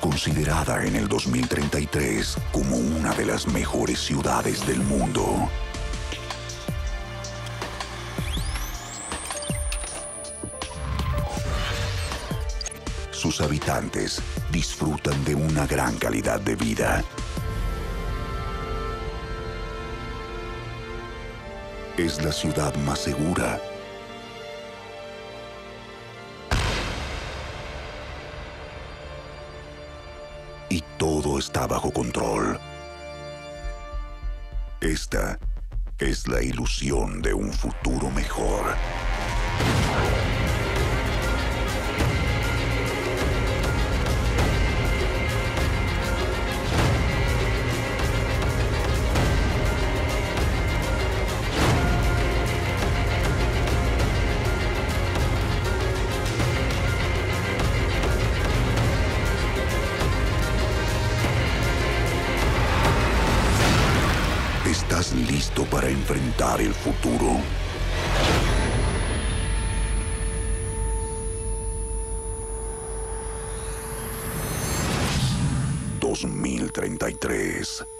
considerada en el 2033 como una de las mejores ciudades del mundo. Sus habitantes disfrutan de una gran calidad de vida. Es la ciudad más segura todo está bajo control. Esta es la ilusión de un futuro mejor. ¿Estás listo para enfrentar el futuro? ...2033